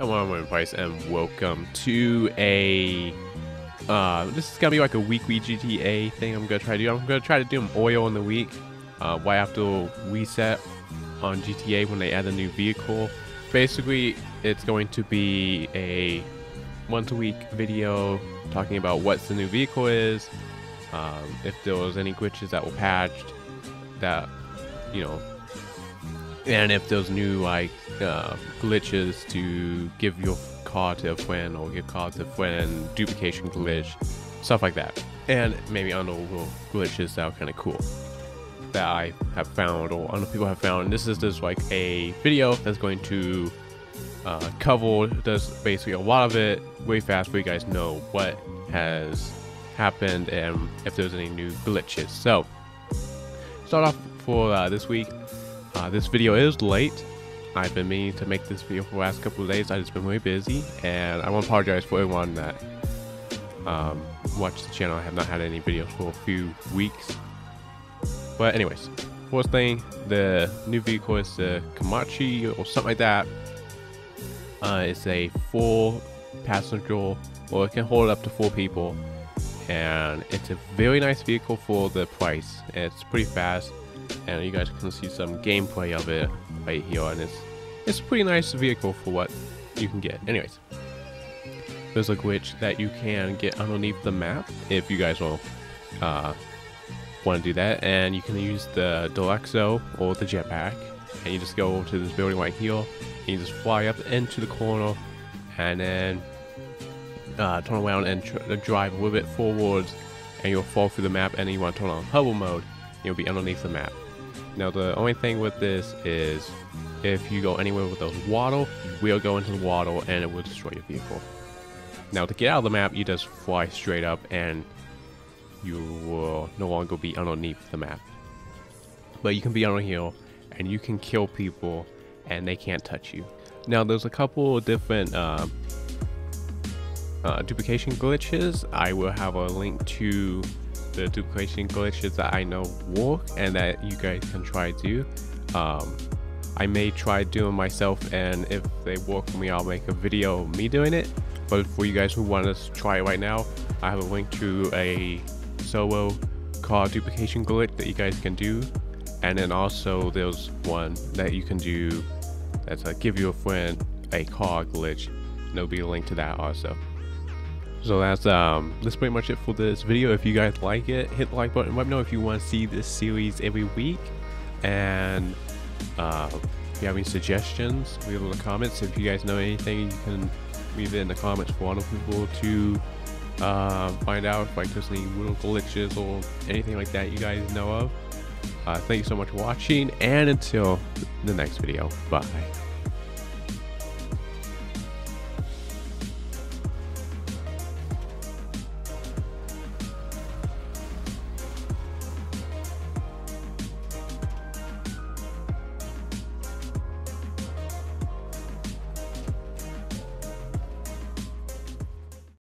Hello, I'm Price, and welcome to a. Uh, this is gonna be like a weekly GTA thing. I'm gonna try to do. I'm gonna try to do them oil in the week, uh, right after reset on GTA when they add a new vehicle. Basically, it's going to be a once a week video talking about what the new vehicle is, um, if there was any glitches that were patched, that you know and if there's new like uh, glitches to give your car to a friend or your car to a friend, duplication glitch, stuff like that. And maybe other little glitches that are kind of cool that I have found or other people have found. And this is just like a video that's going to uh, cover does basically a lot of it way fast for you guys know what has happened and if there's any new glitches. So start off for uh, this week. Uh, this video is late. I've been meaning to make this video for the last couple of days. I've just been really busy, and I want to apologize for everyone that um, watched the channel. I have not had any videos for a few weeks. But anyways, first thing, the new vehicle is the Kamacho or something like that. Uh, it's a four passenger, or it can hold up to four people, and it's a very nice vehicle for the price. It's pretty fast and you guys can see some gameplay of it right here and it's it's a pretty nice vehicle for what you can get. Anyways there's a glitch that you can get underneath the map if you guys will uh, want to do that. And you can use the Deluxo or the jetpack. And you just go to this building right here and you just fly up into the corner and then uh, turn around and drive a little bit forwards and you'll fall through the map and then you want to turn on hover mode you'll be underneath the map. Now the only thing with this is if you go anywhere with those waddle, you will go into the waddle and it will destroy your vehicle. Now to get out of the map, you just fly straight up and you will no longer be underneath the map. But you can be on a hill and you can kill people and they can't touch you. Now there's a couple of different uh, uh, duplication glitches. I will have a link to the duplication glitches that I know work and that you guys can try to. Um, I may try doing myself and if they work for me I'll make a video me doing it. But for you guys who want to try it right now I have a link to a solo car duplication glitch that you guys can do. And then also there's one that you can do that's a give you a friend a car glitch. And there'll be a link to that also so that's um that's pretty much it for this video. If you guys like it hit the like button. Let me know if you want to see this series every week. And uh, if you have any suggestions leave it in the comments. If you guys know anything you can leave it in the comments for other people to uh, find out if like there's any little glitches or anything like that you guys know of. Uh, thank you so much for watching and until the next video. Bye